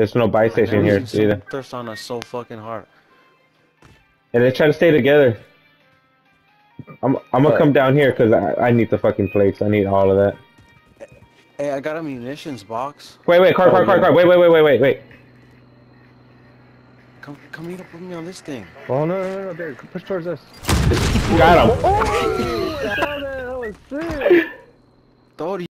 There's no buy station here either. Thirst on us so fucking hard. And they try to stay together. I'm I'm gonna come down here because I, I need the fucking plates. I need all of that. Hey, I got a munitions box. Wait, wait, car, car, car, car. Wait, wait, wait, wait, wait, wait. Come, come meet up with me on this thing. Oh no, no, no, there, push towards us. Got him. Oh, that was sick. Thought